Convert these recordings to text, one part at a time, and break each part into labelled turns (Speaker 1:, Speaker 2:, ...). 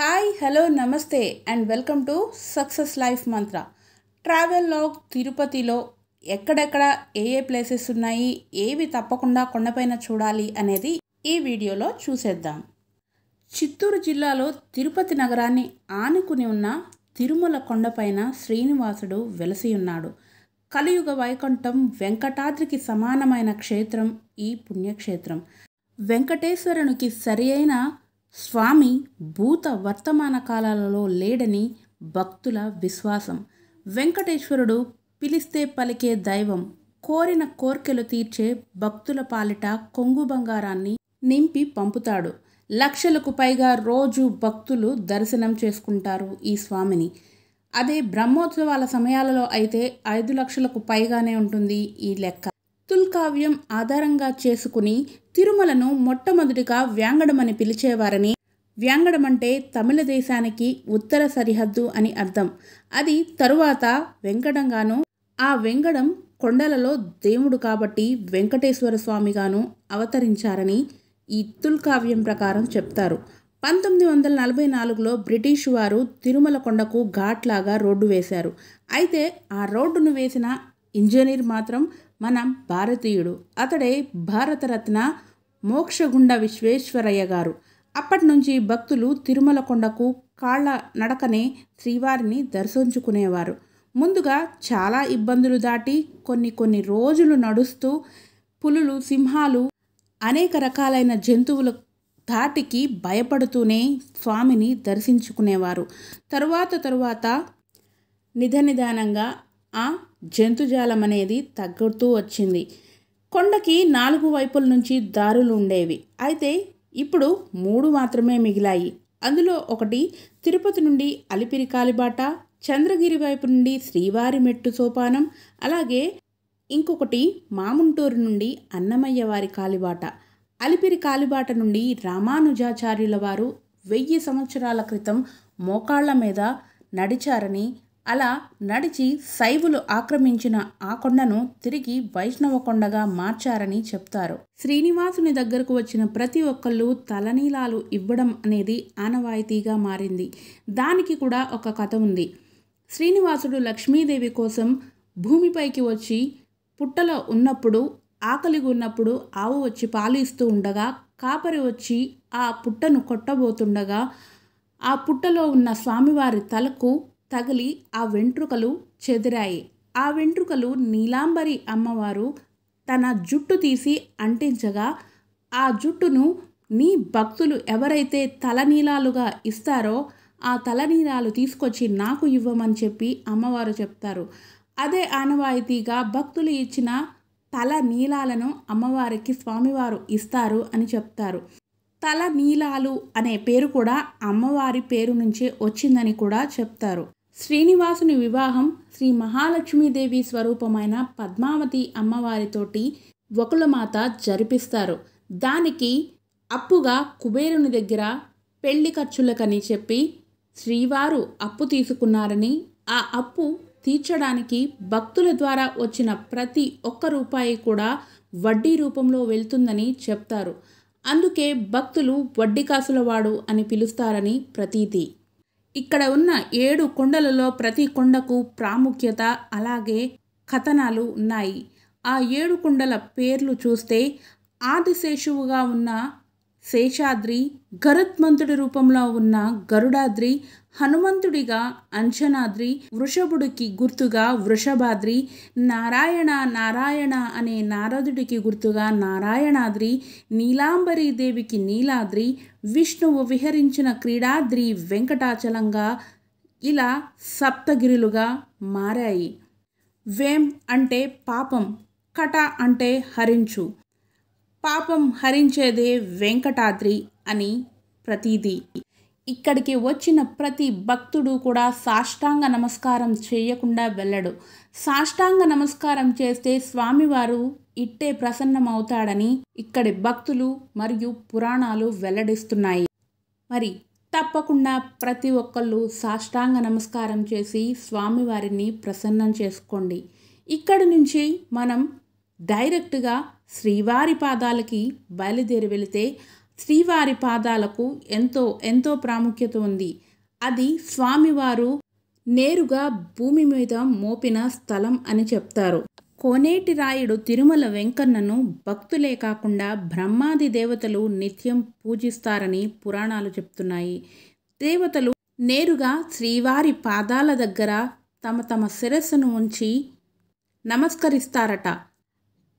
Speaker 1: Hi hello నమస్తే and welcome to Success Life Mantra ట్రావెల్లో తిరుపతిలో ఎక్కడెక్కడ ఏ ఏ ప్లేసెస్ ఉన్నాయి ఏవి తప్పకుండా కొండపైన చూడాలి అనేది ఈ వీడియోలో చూసేద్దాం. చిత్తూరు జిల్లాలో తిరుపతి నగరాన్ని ఆనుకుని ఉన్న తిరుమల కొండపైన శ్రీనివాసుడు వెలసి ఉన్నాడు కలియుగ వైకుంఠం వెంకటాద్రికి సమానమైన క్షేత్రం ఈ పుణ్యక్షేత్రం. వెంకటేశ్వరునికి సరి అయిన స్వామి భూత వర్తమాన కాలాలలో లేడని భక్తుల విశ్వాసం. వెంకటేశ్వరుడు పిలిస్తే పలికే దైవం కోరిన కోర్కెలు తీర్చే భక్తుల పాలిట కొంగు బంగారాన్ని నింపి పంపుతాడు. లక్షలకు పైగా రోజు భక్తులు దర్శనం చేసుకుంటారు ఈ స్వామిని. అదే బ్రహ్మోత్సవాల సమయాలలో అయితే ఐదు లక్షలకు పైగానే ఉంటుంది ఈ లెక్క. తుల్కావ్యం ఆధారంగా చేసుకుని తిరుమలను మొట్టమొదటిగా వ్యాంగడమని పిలిచేవారని. వ్యాంగడం అంటే తమిళ దేశానికి ఉత్తర సరిహద్దు అని అర్థం. అది తరువాత వెంకటంగాను ఆ వెంకడం కొండలలో దేవుడు కాబట్టి వెంకటేశ్వర స్వామిగాను అవతరించారని ఈ తుల్కావ్యం ప్రకారం చెప్తారు. పంతొమ్మిది వందల నలభై నాలుగులో బ్రిటిష్ వారు తిరుమల కొండకు ఘాట్లాగా రోడ్డు వేశారు. అయితే ఆ రోడ్డును వేసిన ఇంజనీర్ మాత్రం మనం భారతీయుడు. అతడే భారతరత్న మోక్షగుండ విశ్వేశ్వరయ్య గారు. అప్పటి నుంచి భక్తులు తిరుమల కొండకు కాళ్ళ నడకనే శ్రీవారిని దర్శించుకునేవారు. ముందుగా చాలా ఇబ్బందులు దాటి కొన్ని కొన్ని రోజులు నడుస్తూ పులులు సింహాలు అనేక రకాలైన జంతువుల ధాటికి భయపడుతూనే స్వామిని దర్శించుకునేవారు. తరువాత తరువాత నిధనిదానంగా ఆ? జంతుజాలం అనేది తగ్గుతూ వచ్చింది. కొండకి నాలుగు వైపుల నుంచి దారులు ఉండేవి. అయితే ఇప్పుడు మూడు మాత్రమే మిగిలాయి. అందులో ఒకటి తిరుపతి నుండి అలిపిరి కాలిబాట చంద్రగిరి వైపు నుండి శ్రీవారి మెట్టు సోపానం అలాగే ఇంకొకటి మాముంటూరు నుండి అన్నమయ్య వారి కాలిబాట. అలిపిరి కాలిబాట నుండి రామానుజాచార్యుల వారు వెయ్యి సంవత్సరాల క్రితం మోకాళ్ళ మీద నడిచారని అలా నడిచి శైవులు ఆక్రమించిన ఆ కొండను తిరిగి వైష్ణవ కొండగా మార్చారని చెప్తారు. శ్రీనివాసుని దగ్గరకు వచ్చిన ప్రతి ఒక్కళ్ళు తలనీలాలు ఇవ్వడం అనేది ఆనవాయితీగా మారింది. దానికి కూడా ఒక కథ ఉంది. శ్రీనివాసుడు లక్ష్మీదేవి కోసం భూమిపైకి వచ్చి పుట్టలో ఉన్నప్పుడు ఆకలిగా ఉన్నప్పుడు ఆవు వచ్చి పాలు ఇస్తూ ఉండగా కాపరి వచ్చి ఆ పుట్టను కొట్టబోతుండగా ఆ పుట్టలో ఉన్న స్వామివారి తలకు తగిలి ఆ వెంట్రుకలు చెదిరాయి. ఆ వెంట్రుకలు నీలాంబరి అమ్మవారు తన జుట్టు తీసి అంటించగా ఆ జుట్టును నీ భక్తులు ఎవరైతే తలనీలాలుగా ఇస్తారో ఆ తలనీలాలు తీసుకొచ్చి నాకు ఇవ్వమని చెప్పి అమ్మవారు చెప్తారు. అదే ఆనవాయితీగా భక్తులు ఇచ్చిన తల నీలాలను అమ్మవారికి స్వామివారు ఇస్తారు అని చెప్తారు. తల నీలాలు అనే పేరు కూడా అమ్మవారి పేరు నుంచే వచ్చిందని కూడా చెప్తారు. శ్రీనివాసుని వివాహం శ్రీ మహాలక్ష్మీదేవి స్వరూపమైన పద్మావతి అమ్మవారితోటి ఒకలమాత జరిపిస్తారు. దానికి అప్పుగా కుబేరుని దగ్గర పెళ్ళి ఖర్చులకని చెప్పి శ్రీవారు అప్పు తీసుకున్నారని ఆ అప్పు తీర్చడానికి భక్తుల ద్వారా వచ్చిన ప్రతి ఒక్క రూపాయి కూడా వడ్డీ రూపంలో వెళ్తుందని చెప్తారు. అందుకే భక్తులు వడ్డీ కాసులవాడు అని పిలుస్తారని ప్రతీతి. ఇక్కడ ఉన్న ఏడు కొండలలో ప్రతి కొండకు ప్రాముఖ్యత అలాగే కథనాలు ఉన్నాయి. ఆ ఏడు కొండల పేర్లు చూస్తే ఆదిశేషువుగా ఉన్న శేషాద్రి గరుత్మంతుడి రూపంలో ఉన్న గరుడాద్రి హనుమంతుడిగా అంచనాద్రి వృషభుడికి గుర్తుగా వృషభాద్రి నారాయణ నారాయణ అనే నారదుడికి గుర్తుగా నారాయణాద్రి నీలాంబరి దేవికి నీలాద్రి విష్ణువు విహరించిన క్రీడాద్రి వెంకటాచలంగా ఇలా సప్తగిరులుగా మారాయి. వేం అంటే పాపం కట అంటే హరించు. పాపం హరించేదే వెంకటాద్రి అని ప్రతీది. ఇక్కడికి వచ్చిన ప్రతి భక్తుడు కూడా సాష్టాంగ నమస్కారం చేయకుండా వెళ్ళడు. సాష్టాంగ నమస్కారం చేస్తే స్వామివారు ఇట్టే ప్రసన్నమవుతాడని ఇక్కడి భక్తులు మరియు పురాణాలు వెల్లడిస్తున్నాయి. మరి తప్పకుండా ప్రతి ఒక్కళ్ళు సాష్టాంగ నమస్కారం చేసి స్వామివారిని ప్రసన్నం చేసుకోండి. ఇక్కడి నుంచి మనం డైరెక్ట్గా శ్రీవారి పాదాలకి బయలుదేరి వెళితే శ్రీవారి పాదాలకు ఎంతో ఎంతో ప్రాముఖ్యత ఉంది. అది స్వామివారు నేరుగా భూమి మీద మోపిన స్థలం అని చెప్తారు. కోనేటి రాయుడు తిరుమల వెంకన్నను భక్తులే కాకుండా బ్రహ్మాది దేవతలు నిత్యం పూజిస్తారని పురాణాలు చెప్తున్నాయి. దేవతలు నేరుగా శ్రీవారి పాదాల దగ్గర తమ తమ శిరస్సును ఉంచి నమస్కరిస్తారట.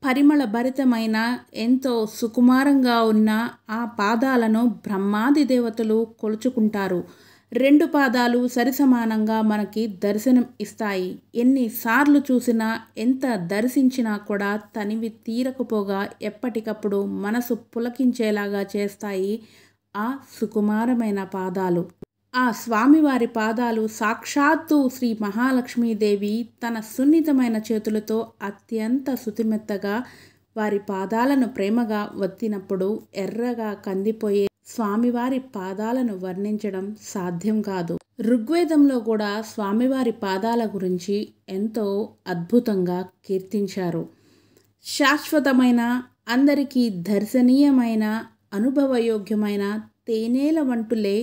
Speaker 1: పరిమళ భరితమైన ఎంతో సుకుమారంగా ఉన్న ఆ పాదాలను బ్రహ్మాది దేవతలు కొలుచుకుంటారు. రెండు పాదాలు సరిసమానంగా మనకి దర్శనం ఇస్తాయి. ఎన్నిసార్లు చూసినా ఎంత దర్శించినా కూడా తనివి తీరకపోగా ఎప్పటికప్పుడు మనసు పులకించేలాగా చేస్తాయి ఆ సుకుమారమైన పాదాలు. ఆ స్వామివారి పాదాలు సాక్షాత్తు శ్రీ మహాలక్ష్మీదేవి తన సున్నితమైన చేతులతో అత్యంత సుతిమెత్తగా వారి పాదాలను ప్రేమగా వత్తినప్పుడు ఎర్రగా కందిపోయే స్వామివారి పాదాలను వర్ణించడం సాధ్యం కాదు. ఋగ్వేదంలో కూడా స్వామివారి పాదాల గురించి ఎంతో అద్భుతంగా కీర్తించారు. శాశ్వతమైన అందరికీ దర్శనీయమైన అనుభవయోగ్యమైన తేనేల వంటులే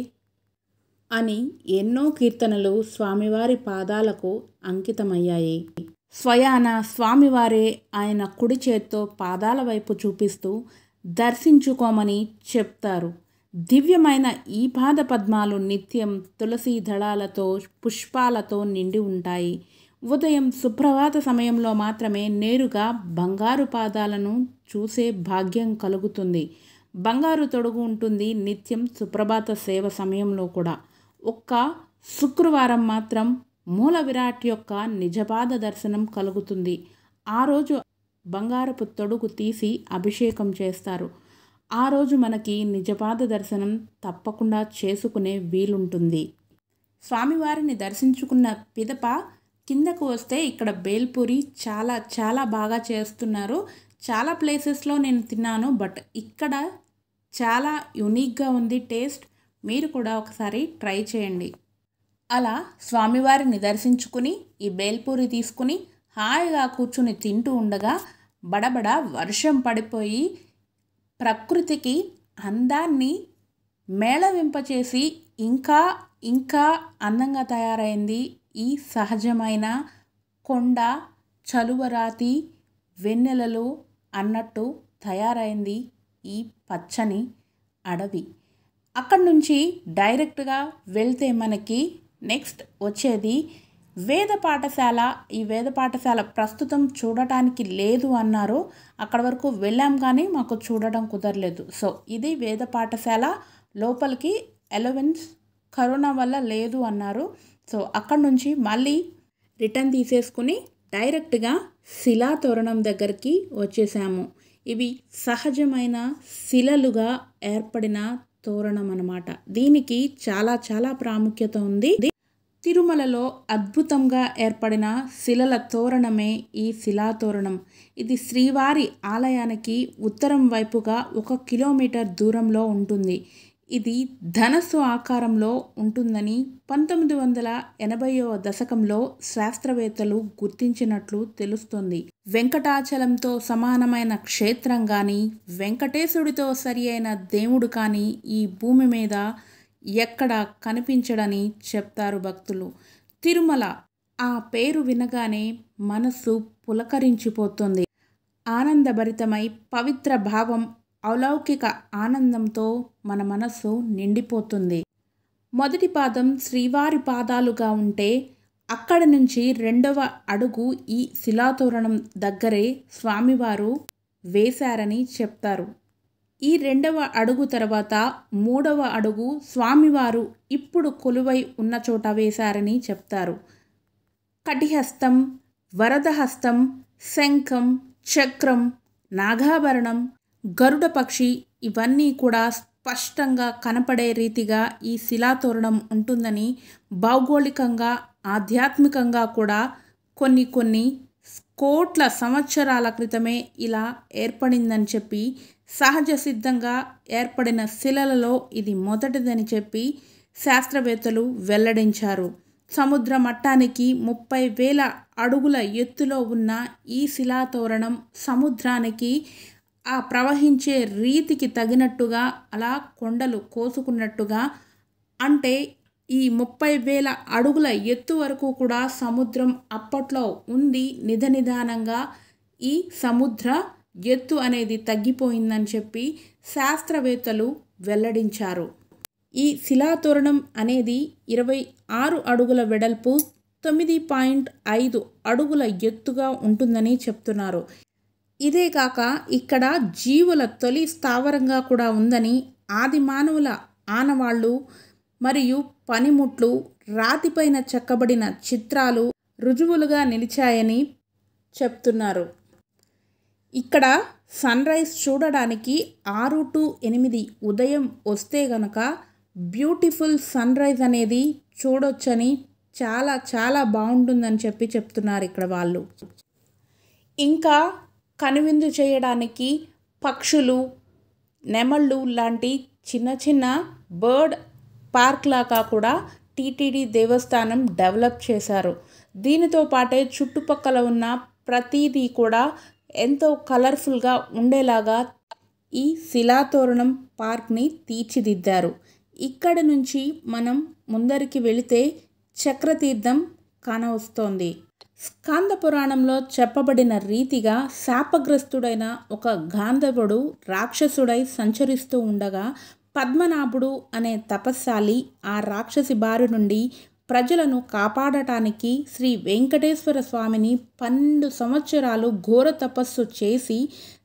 Speaker 1: అని ఎన్నో కీర్తనలు స్వామివారి పాదాలకు అంకితమయ్యాయి. స్వయాన స్వామివారే ఆయన కుడి చేత్తో పాదాల వైపు చూపిస్తూ దర్శించుకోమని చెప్తారు. దివ్యమైన ఈ పాద పద్మాలు నిత్యం తులసి దళాలతో పుష్పాలతో నిండి ఉంటాయి. ఉదయం సుప్రభాత సమయంలో మాత్రమే నేరుగా బంగారు పాదాలను చూసే భాగ్యం కలుగుతుంది. బంగారు తొడుగు ఉంటుంది నిత్యం సుప్రభాత సేవ సమయంలో కూడా. ఒక్క శుక్రవారం మాత్రం మూల విరాట్ యొక్క నిజపాద దర్శనం కలుగుతుంది. ఆ రోజు బంగారపు తొడుగు తీసి అభిషేకం చేస్తారు. ఆ రోజు మనకి నిజపాద దర్శనం తప్పకుండా చేసుకునే వీలుంటుంది. స్వామివారిని దర్శించుకున్న పిదప కిందకు వస్తే ఇక్కడ బేల్పూరి చాలా చాలా బాగా చేస్తున్నారు. చాలా ప్లేసెస్లో నేను తిన్నాను బట్ ఇక్కడ చాలా యునిక్గా ఉంది టేస్ట్ మీరు కూడా ఒకసారి ట్రై చేయండి. అలా స్వామివారిని దర్శించుకుని ఈ బేల్పూరి తీసుకుని హాయిగా కూర్చుని తింటూ ఉండగా బడబడ వర్షం పడిపోయి ప్రకృతికి అందాన్ని మేళవింపచేసి ఇంకా ఇంకా అందంగా తయారైంది ఈ సహజమైన కొండ చలువరాతి వెన్నెలలు అన్నట్టు తయారైంది ఈ పచ్చని అడవి. అక్కడి నుంచి డైరెక్ట్గా వెళ్తే మనకి నెక్స్ట్ వచ్చేది వేద పాఠశాల. ఈ వేద పాఠశాల ప్రస్తుతం చూడటానికి లేదు అన్నారు. అక్కడ వరకు వెళ్ళాం కానీ మాకు చూడడం కుదరలేదు. సో ఇది వేద పాఠశాల లోపలికి ఎలవెన్స్ కరోనా వల్ల లేదు అన్నారు. సో అక్కడ నుంచి మళ్ళీ రిటర్న్ తీసేసుకుని డైరెక్ట్గా శిలా తోరణం దగ్గరికి వచ్చేసాము. ఇవి సహజమైన శిలలుగా ఏర్పడిన తోరణం అనమాట దీనికి చాలా చాలా ప్రాముఖ్యత ఉంది. తిరుమలలో అద్భుతంగా ఏర్పడిన శిలల తోరణమే ఈ శిలా తోరణం ఇది శ్రీవారి ఆలయానికి ఉత్తరం వైపుగా ఒక కిలోమీటర్ దూరంలో ఉంటుంది. ఇది ధనస్సు ఆకారంలో ఉంటుందని పంతొమ్మిది వందల ఎనభైవ దశకంలో శాస్త్రవేత్తలు గుర్తించినట్లు తెలుస్తుంది. వెంకటాచలంతో సమానమైన క్షేత్రం కానీ వెంకటేశుడితో సరి అయిన దేవుడు కానీ ఈ భూమి మీద ఎక్కడ కనిపించడని చెప్తారు భక్తులు. తిరుమల ఆ పేరు వినగానే మనస్సు పులకరించిపోతుంది. ఆనందభరితమై పవిత్ర భావం అలౌకిక ఆనందంతో మన మనస్సు నిండిపోతుంది. మొదటి పాదం శ్రీవారి పాదాలుగా ఉంటే అక్కడ నుంచి రెండవ అడుగు ఈ శిలాతోరణం దగ్గరే స్వామివారు వేశారని చెప్తారు. ఈ రెండవ అడుగు తర్వాత మూడవ అడుగు స్వామివారు ఇప్పుడు కొలువై ఉన్న చోట వేశారని చెప్తారు. కటిహస్తం వరదహస్తం శంఖం చక్రం నాగాభరణం గరుడ పక్షి ఇవన్నీ కూడా స్పష్టంగా కనపడే రీతిగా ఈ శిలాతోరణం ఉంటుందని భౌగోళికంగా ఆధ్యాత్మికంగా కూడా కొన్ని కొన్ని కోట్ల సంవత్సరాల క్రితమే ఇలా ఏర్పడిందని చెప్పి సహజ సిద్ధంగా ఏర్పడిన శిలలలో ఇది మొదటిదని చెప్పి శాస్త్రవేత్తలు వెల్లడించారు. సముద్ర మట్టానికి ముప్పై వేల అడుగుల ఎత్తులో ఉన్న ఈ శిలాతోరణం సముద్రానికి ఆ ప్రవహించే రీతికి తగినట్టుగా అలా కొండలు కోసుకున్నట్టుగా అంటే ఈ ముప్పై వేల అడుగుల ఎత్తు వరకు కూడా సముద్రం అప్పట్లో ఉంది నిధనిదానంగా. ఈ సముద్ర ఎత్తు అనేది తగ్గిపోయిందని చెప్పి శాస్త్రవేత్తలు వెల్లడించారు. ఈ శిలాతోరణం అనేది ఇరవై ఆరు అడుగుల వెడల్పు తొమ్మిది పాయింట్ ఐదు అడుగుల ఎత్తుగా ఉంటుందని చెప్తున్నారు. ఇదే కాక ఇక్కడ జీవుల తొలి స్థావరంగా కూడా ఉందని ఆది మానవుల ఆనవాళ్ళు మరియు పనిముట్లు రాతిపైన చెక్కబడిన చిత్రాలు రుజువులుగా నిలిచాయని చెప్తున్నారు. ఇక్కడ సన్ రైజ్ చూడడానికి ఆరు టు ఎనిమిది ఉదయం వస్తే గనక బ్యూటిఫుల్ సన్ రైజ్ అనేది చూడొచ్చని చాలా చాలా బాగుంటుందని చెప్పి చెప్తున్నారు ఇక్కడ వాళ్ళు. ఇంకా కనువిందు చేయడానికి పక్షులు నెమళ్ళు లాంటి చిన్న చిన్న బర్డ్ పార్క్ లాగా కూడా టీటీడీ దేవస్థానం డెవలప్ చేశారు. దీనితో పాటే చుట్టుపక్కల ఉన్న ప్రతిదీ కూడా ఎంతో కలర్ఫుల్గా ఉండేలాగా ఈ శిలాతోరణం పార్క్ని తీర్చిదిద్దారు. ఇక్కడ నుంచి మనం ముందరికి వెళితే చక్రతీర్థం కానవస్తోంది. స్కాంద పురాణంలో చెప్పబడిన రీతిగా శాపగ్రస్తుడైన ఒక గాంధవుడు రాక్షసుడై సంచరిస్తూ ఉండగా పద్మనాభుడు అనే తపస్శాలి ఆ రాక్షసి బారి నుండి ప్రజలను కాపాడటానికి శ్రీ వెంకటేశ్వర స్వామిని పన్నెండు సంవత్సరాలు ఘోర తపస్సు చేసి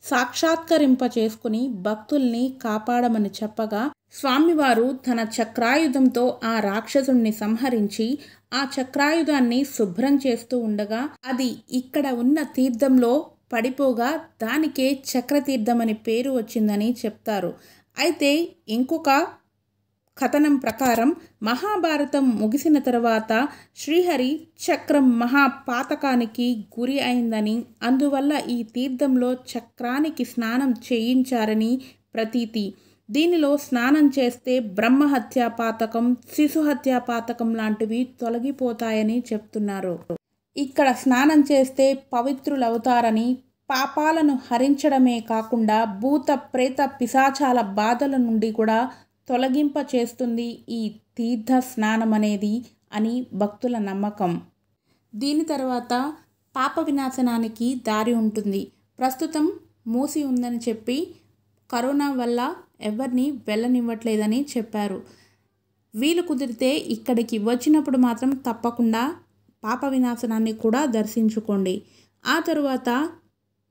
Speaker 1: సాక్షాత్కరింప చేసుకుని భక్తుల్ని కాపాడమని చెప్పగా స్వామివారు తన చక్రాయుధంతో ఆ రాక్షసుణ్ణి సంహరించి ఆ చక్రాయుధాన్ని శుభ్రం చేస్తూ ఉండగా అది ఇక్కడ ఉన్న తీర్థంలో పడిపోగా దానికే చక్రతీర్థం అని పేరు వచ్చిందని చెప్తారు. అయితే ఇంకొక కథనం ప్రకారం మహాభారతం ముగిసిన తర్వాత శ్రీహరి చక్రం మహాపాతకానికి గురి అయిందని అందువల్ల ఈ తీర్థంలో చక్రానికి స్నానం చేయించారని ప్రతీతి. దీనిలో స్నానం చేస్తే బ్రహ్మహత్యా పాతకం శిశుహత్యా పాతకం లాంటివి తొలగిపోతాయని చెప్తున్నారు. ఇక్కడ స్నానం చేస్తే పవిత్రులవుతారని పాపాలను హరించడమే కాకుండా భూత ప్రేత పిశాచాల బాధల నుండి కూడా తొలగింప చేస్తుంది ఈ తీర్థ స్నానం అనేది అని భక్తుల నమ్మకం. దీని తర్వాత పాప వినాశనానికి దారి ఉంటుంది. ప్రస్తుతం మూసి ఉందని చెప్పి కరోనా వల్ల ఎవరిని వెళ్ళనివ్వట్లేదని చెప్పారు. వీలు కుదిరితే ఇక్కడికి వచ్చినప్పుడు మాత్రం తప్పకుండా పాప వినాశనాన్ని కూడా దర్శించుకోండి. ఆ తరువాత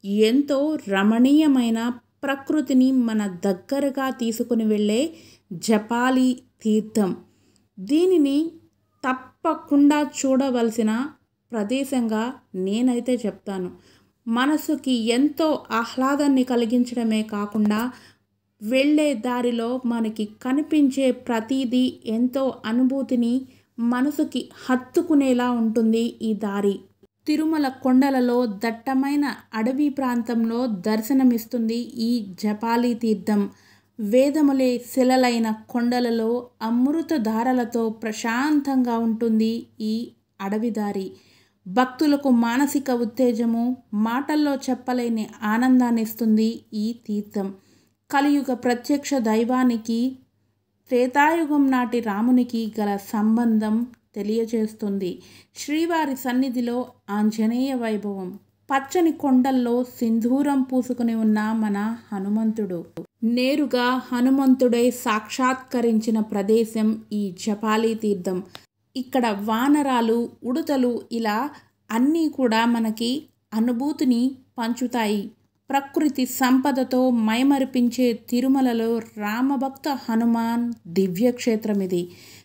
Speaker 1: ఎంతో రమణీయమైన ప్రకృతిని మన దగ్గరగా తీసుకుని వెళ్ళే జపాలి తీర్థం. దీనిని తప్పకుండా చూడవలసిన ప్రదేశంగా నేనైతే చెప్తాను. మనసుకి ఎంతో ఆహ్లాదాన్ని కలిగించడమే కాకుండా వెళ్ళే దారిలో మనకి కనిపించే ప్రతిదీ ఎంతో అనుభూతిని మనసుకి హత్తుకునేలా ఉంటుంది ఈ దారి. తిరుమల కొండలలో దట్టమైన అడవి ప్రాంతంలో దర్శనమిస్తుంది ఈ జపాలి తీర్థం. వేదములే శిలలైన కొండలలో అమృత ధారలతో ప్రశాంతంగా ఉంటుంది ఈ అడవిదారి భక్తులకు మానసిక ఉత్తేజము మాటల్లో చెప్పలేని ఆనందాన్ని ఇస్తుంది ఈ తీర్థం. కలియుగ ప్రత్యక్ష దైవానికి త్రేతాయుగం నాటి రామునికి గల సంబంధం తెలియజేస్తుంది. శ్రీవారి సన్నిధిలో ఆంజనేయ వైభవం. పచ్చని కొండల్లో సింధూరం పూసుకుని ఉన్న మన హనుమంతుడు. నేరుగా హనుమంతుడై సాక్షాత్కరించిన ప్రదేశం ఈ జపాలి తీర్థం. ఇక్కడ వానరాలు ఉడతలు ఇలా అన్నీ కూడా మనకి అనుభూతిని పంచుతాయి. ప్రకృతి సంపదతో మైమరిపించే తిరుమలలో రామభక్త హనుమాన్ దివ్యక్షేత్రం ఇది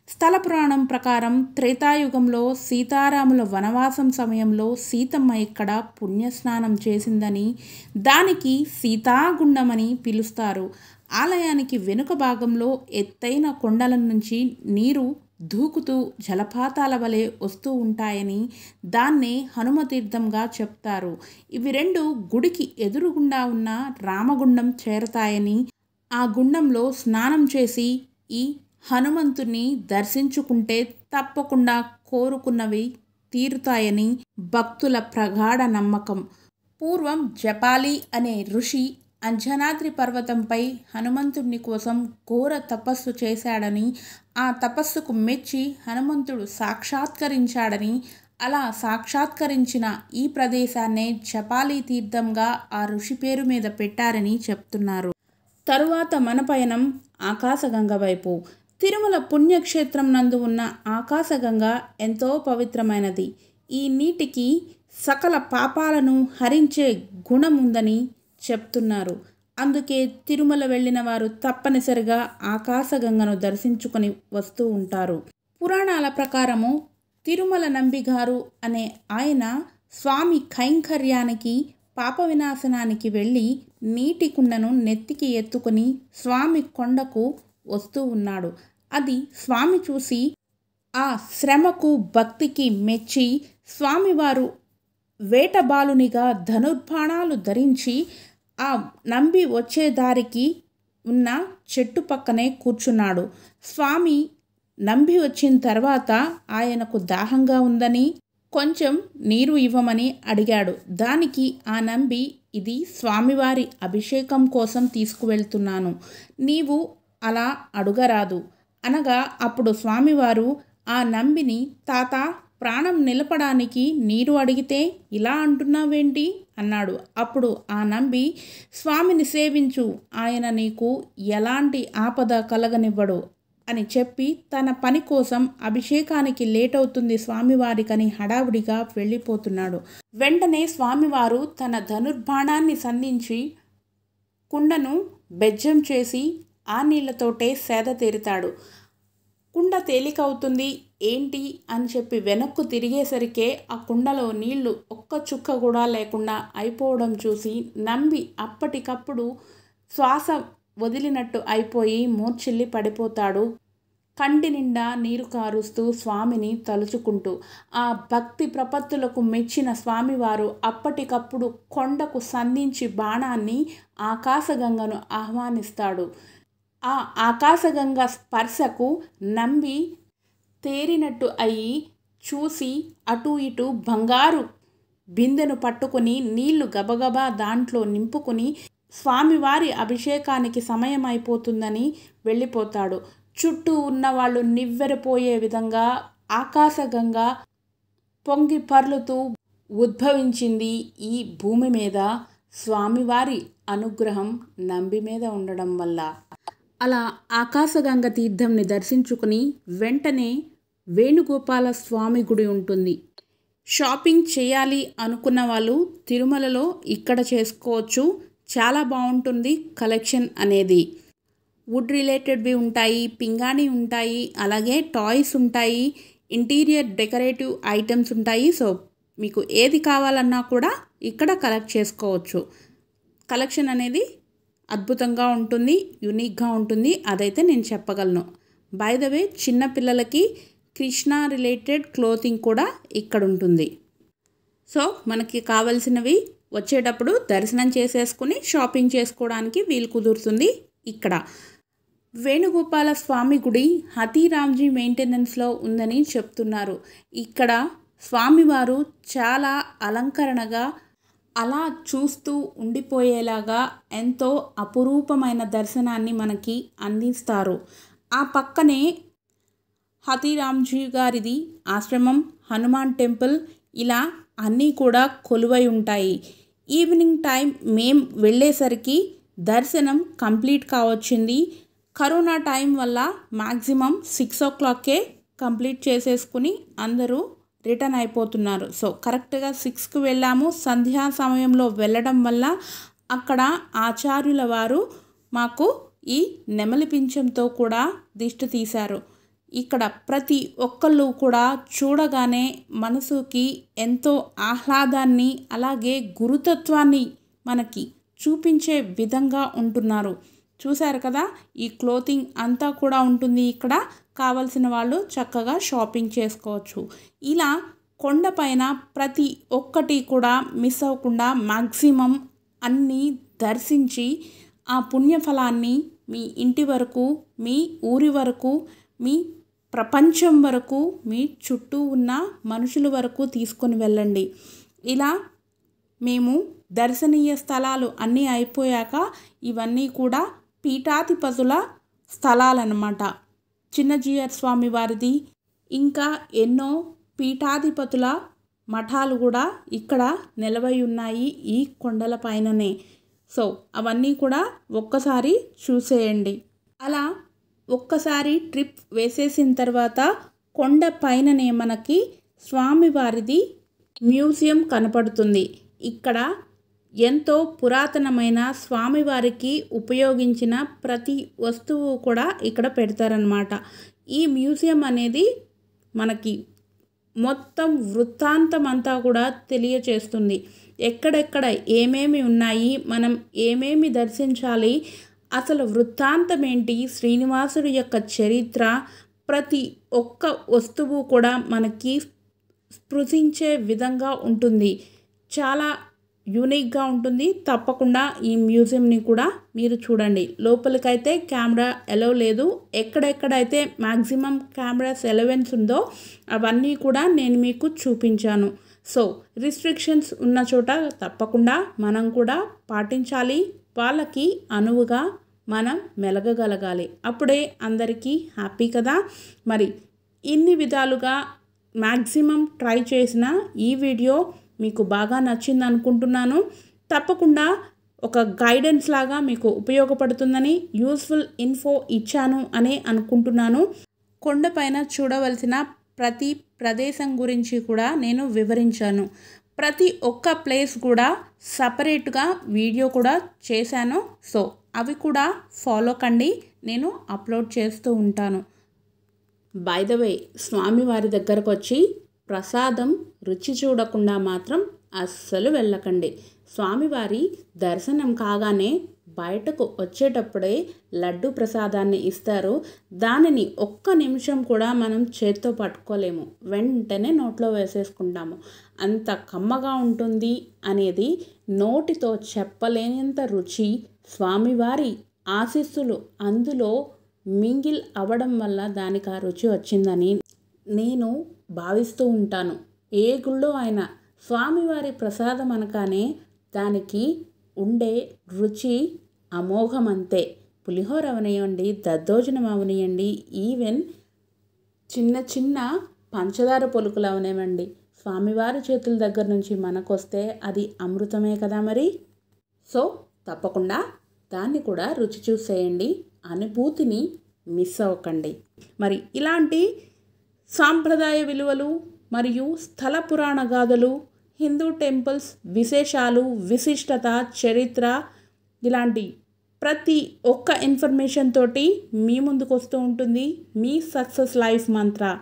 Speaker 1: స్థల పురాణం ప్రకారం త్రేతాయుగంలో సీతారాముల వనవాసం సమయంలో సీతమ్మ ఇక్కడ పుణ్యస్నానం చేసిందని దానికి సీతాగుండమని పిలుస్తారు. ఆలయానికి వెనుక భాగంలో ఎత్తైన కొండల నుంచి నీరు దూకుతూ జలపాతాల వలె వస్తూ ఉంటాయని దాన్నే హనుమతీర్థంగా చెప్తారు. ఇవి రెండు గుడికి ఎదురుగుండా ఉన్న రామగుండం చేరతాయని ఆ గుండంలో స్నానం చేసి ఈ హనుమంతుని దర్శించుకుంటే తప్పకుండా కోరుకున్నవి తీరుతాయని భక్తుల ప్రగాఢ నమ్మకం. పూర్వం జపాలి అనే ఋషి అంజనాద్రి పర్వతంపై హనుమంతుడిని కోసం ఘోర తపస్సు చేశాడని ఆ తపస్సుకు మెచ్చి హనుమంతుడు సాక్షాత్కరించాడని అలా సాక్షాత్కరించిన ఈ ప్రదేశాన్నే జపాలి తీర్థంగా ఆ ఋషి పేరు మీద పెట్టారని చెప్తున్నారు. తరువాత మన పయనం ఆకాశగంగ వైపు. తిరుమల పుణ్యక్షేత్రం నందు ఉన్న ఆకాశగంగ ఎంతో పవిత్రమైనది. ఈ నీటికి సకల పాపాలను హరించే గుణం ఉందని చెప్తున్నారు. అందుకే తిరుమల వెళ్ళిన వారు తప్పనిసరిగా ఆకాశగంగను దర్శించుకొని వస్తూ ఉంటారు. పురాణాల ప్రకారము తిరుమల నంబిగారు అనే ఆయన స్వామి కైంకర్యానికి పాప వినాశనానికి వెళ్ళి నీటి కుండను నెత్తికి ఎత్తుకుని స్వామి కొండకు వస్తూ ఉన్నాడు. అది స్వామి చూసి ఆ శ్రమకు భక్తికి మెచ్చి స్వామివారు వేటబాలునిగా ధనుర్బాణాలు ధరించి ఆ నంబి వచ్చే దారికి ఉన్న చెట్టు పక్కనే కూర్చున్నాడు. స్వామి నంబి వచ్చిన తర్వాత ఆయనకు దాహంగా ఉందని కొంచెం నీరు ఇవ్వమని అడిగాడు. దానికి ఆ నంబి ఇది స్వామివారి అభిషేకం కోసం తీసుకువెళ్తున్నాను. నీవు అలా అడుగరాదు. అనగా అప్పుడు స్వామివారు ఆ నంబిని తాత ప్రాణం నిలపడానికి నీరు అడిగితే ఇలా అంటున్నావేంటి? అన్నాడు. అప్పుడు ఆ నంబి స్వామిని సేవించు. ఆయన నీకు ఎలాంటి ఆపద కలగనివ్వడు అని చెప్పి తన పని కోసం అభిషేకానికి లేట్ అవుతుంది స్వామివారికని హడావుడిగా వెళ్ళిపోతున్నాడు. వెంటనే స్వామివారు తన ధనుర్బాణాన్ని సంధించి కుండను బెజ్జం చేసి ఆ నీళ్ళతోటే సేద తీరుతాడు. కుండ తేలికవుతుంది. ఏంటి? అని చెప్పి వెనక్కు తిరిగేసరికే ఆ కుండలో నీళ్ళు ఒక్క చుక్క కూడా లేకుండా అయిపోవడం చూసి నమ్మి అప్పటికప్పుడు శ్వాస వదిలినట్టు అయిపోయి మూర్చిల్లి పడిపోతాడు. కంటి నిండా నీరు కారుస్తూ స్వామిని తలుచుకుంటూ. ఆ భక్తి ప్రపత్తులకు మెచ్చిన స్వామివారు అప్పటికప్పుడు కొండకు సంధించి బాణాన్ని ఆకాశగంగను ఆహ్వానిస్తాడు. ఆ ఆకాశగంగ స్పర్శకు నంబి తేరినట్టు అయి చూసి అటు ఇటు బంగారు బిందెను పట్టుకుని నీళ్ళు గబగబా దాంట్లో నింపుకుని స్వామివారి అభిషేకానికి సమయం అయిపోతుందని వెళ్ళిపోతాడు. చుట్టూ ఉన్నవాళ్ళు నివ్వెరపోయే విధంగా ఆకాశగంగా పొంగి పర్లుతూ ఉద్భవించింది ఈ భూమి మీద స్వామివారి అనుగ్రహం నంబి మీద ఉండడం వల్ల. అలా ఆకాశగంగ తీర్థంని దర్శించుకుని వెంటనే వేణుగోపాల స్వామి గుడి ఉంటుంది. షాపింగ్ చేయాలి అనుకున్న వాళ్ళు తిరుమలలో ఇక్కడ చేసుకోవచ్చు. చాలా బాగుంటుంది కలెక్షన్ అనేది. వుడ్ రిలేటెడ్వి ఉంటాయి పింగాణి ఉంటాయి అలాగే టాయ్స్ ఉంటాయి ఇంటీరియర్ డెకరేటివ్ ఐటమ్స్ ఉంటాయి. సో మీకు ఏది కావాలన్నా కూడా ఇక్కడ కలెక్ట్ చేసుకోవచ్చు. కలెక్షన్ అనేది అద్భుతంగా ఉంటుంది యూనిక్గా ఉంటుంది. అదైతే నేను చెప్పగలను. బై ద వే చిన్నపిల్లలకి కృష్ణ రిలేటెడ్ క్లోతింగ్ కూడా ఇక్కడ ఉంటుంది. సో మనకి కావలసినవి వచ్చేటప్పుడు దర్శనం చేసేసుకుని షాపింగ్ చేసుకోవడానికి వీలు కుదురుతుంది ఇక్కడ. వేణుగోపాల స్వామి గుడి హతీరామ్జీ మెయింటెనెన్స్లో ఉందని చెప్తున్నారు. ఇక్కడ స్వామివారు చాలా అలంకరణగా అలా చూస్తూ ఉండిపోయేలాగా ఎంతో అపురూపమైన దర్శనాన్ని మనకి అందిస్తారు. ఆ పక్కనే హతీరామ్జీ గారిది ఆశ్రమం హనుమాన్ టెంపుల్ ఇలా అన్నీ కూడా కొలువై ఉంటాయి. ఈవినింగ్ టైం మేం వెళ్ళేసరికి దర్శనం కంప్లీట్ కావచ్చింది. కరోనా టైం వల్ల మ్యాక్సిమం సిక్స్ ఓ క్లాక్కే కంప్లీట్ చేసేసుకుని అందరూ రిటర్న్ అయిపోతున్నారు. సో కరెక్ట్గా సిక్స్కి వెళ్ళాము. సంధ్యా సమయంలో వెళ్ళడం వల్ల అక్కడ ఆచార్యుల వారు మాకు ఈ నెమలి పింఛంతో కూడా దిష్టి తీశారు. ఇక్కడ ప్రతి ఒక్కళ్ళు కూడా చూడగానే మనసుకి ఎంతో ఆహ్లాదాన్ని అలాగే గురుతత్వాన్ని మనకి చూపించే విధంగా ఉంటున్నారు. చూశారు కదా ఈ క్లోతింగ్ అంతా కూడా ఉంటుంది ఇక్కడ. కావలసిన వాళ్ళు చక్కగా షాపింగ్ చేసుకోవచ్చు. ఇలా కొండపైన ప్రతి ఒక్కటి కూడా మిస్ అవ్వకుండా మ్యాక్సిమం అన్నీ దర్శించి ఆ పుణ్యఫలాన్ని మీ ఇంటి వరకు మీ ఊరి వరకు మీ ప్రపంచం వరకు మీ చుట్టూ ఉన్న మనుషుల వరకు తీసుకొని వెళ్ళండి. ఇలా మేము దర్శనీయ స్థలాలు అన్నీ అయిపోయాక ఇవన్నీ కూడా పీఠాధిపతుల స్థలాలన్నమాట. చిన్నజీయర్ స్వామి వారిది. ఇంకా ఎన్నో పీఠాధిపతుల మఠాలు కూడా ఇక్కడ నిలవై ఉన్నాయి ఈ కొండల పైననే. సో అవన్నీ కూడా ఒక్కసారి చూసేయండి. అలా ఒక్కసారి ట్రిప్ వేసేసిన తర్వాత కొండ పైననే మనకి స్వామివారిది మ్యూజియం కనపడుతుంది. ఇక్కడ ఎంతో పురాతనమైన స్వామివారికి ఉపయోగించిన ప్రతి వస్తువు కూడా ఇక్కడ పెడతారనమాట ఈ మ్యూజియం అనేది మనకి మొత్తం వృత్తాంతం అంతా కూడా తెలియచేస్తుంది. ఎక్కడెక్కడ ఏమేమి ఉన్నాయి మనం ఏమేమి దర్శించాలి అసలు వృత్తాంతం ఏంటి శ్రీనివాసుడి యొక్క చరిత్ర ప్రతి ఒక్క వస్తువు కూడా మనకి స్పృశించే విధంగా ఉంటుంది. చాలా యూనిక్గా ఉంటుంది. తప్పకుండా ఈ మ్యూజియంని కూడా మీరు చూడండి. లోపలికైతే కెమెరా ఎలవ్ లేదు. ఎక్కడెక్కడైతే మ్యాక్సిమం కెమెరాస్ ఎలవెన్స్ ఉందో అవన్నీ కూడా నేను మీకు చూపించాను. సో రిస్ట్రిక్షన్స్ ఉన్న చోట తప్పకుండా మనం కూడా పాటించాలి. వాళ్ళకి అనువుగా మనం మెలగగలగాలి. అప్పుడే అందరికీ హ్యాపీ కదా. మరి ఇన్ని విధాలుగా మ్యాక్సిమం ట్రై చేసిన ఈ వీడియో మీకు బాగా నచ్చింది అనుకుంటున్నాను తప్పకుండా ఒక గైడెన్స్ లాగా మీకు ఉపయోగపడుతుందని యూస్ఫుల్ ఇన్ఫో ఇచ్చాను అని అనుకుంటున్నాను. కొండపైన చూడవలసిన ప్రతి ప్రదేశం గురించి కూడా నేను వివరించాను. ప్రతి ఒక్క ప్లేస్ కూడా సపరేట్గా వీడియో కూడా చేశాను. సో అవి కూడా ఫాలో కండి. నేను అప్లోడ్ చేస్తూ ఉంటాను. బై ద వే స్వామివారి దగ్గరకు వచ్చి ప్రసాదం రుచి చూడకుండా మాత్రం అస్సలు వెళ్ళకండి. స్వామివారి దర్శనం కాగానే బయటకు వచ్చేటప్పుడే లడ్డు ప్రసాదాన్ని ఇస్తారు. దానిని ఒక్క నిమిషం కూడా మనం చేత్తో పట్టుకోలేము. వెంటనే నోట్లో వేసేసుకుంటాము. అంత కమ్మగా ఉంటుంది అనేది నోటితో చెప్పలేనంత రుచి స్వామివారి ఆశీస్సులు అందులో మింగిల్ అవ్వడం వల్ల దానికి ఆ రుచి వచ్చిందని నేను భావిస్తూ ఉంటాను. ఏ గుళ్ళో అయినా స్వామివారి ప్రసాదం అనగానే దానికి ఉండే రుచి అమోఘమంతే. పులిహోర అవనియండి దద్దోజనం అవనియండి ఈవెన్ చిన్న చిన్న పంచదార పొలుకులు అవనివ్వండి. స్వామివారి చేతుల దగ్గర నుంచి మనకొస్తే అది అమృతమే కదా మరి? సో తప్పకుండా దాన్ని కూడా రుచి చూసేయండి. అనుభూతిని మిస్ అవ్వకండి. మరి ఇలాంటి సాంప్రదాయ విలువలు మరియు స్థల పురాణ గాథలు హిందూ టెంపుల్స్ విశేషాలు విశిష్టత చరిత్ర ఇలాంటి ప్రతి ఒక్క ఇన్ఫర్మేషన్ తోటి మీ ముందుకు వస్తూ ఉంటుంది. మీ సక్సెస్ లైఫ్ మంత్ర.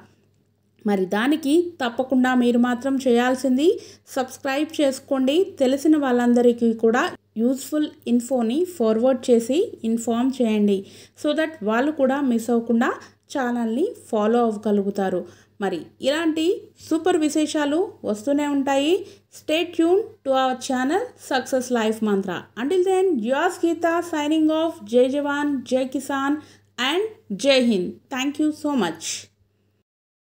Speaker 1: మరి దానికి తప్పకుండా మీరు మాత్రం చేయాల్సింది సబ్స్క్రైబ్ చేసుకోండి. తెలిసిన వాళ్ళందరికీ కూడా యూస్ఫుల్ ఇన్ఫోని ఫార్వర్డ్ చేసి ఇన్ఫామ్ చేయండి. సో దట్ వాళ్ళు కూడా మిస్ అవ్వకుండా ఛానల్ని ఫాలో అవ్వగలుగుతారు. మరి ఇలాంటి సూపర్ విశేషాలు వస్తూనే ఉంటాయి. Stay tune to our channel Success Life Mantra until then yours Geetha signing off జై జవాన్ జై కిసాన్ అండ్ జై Hind thank you so much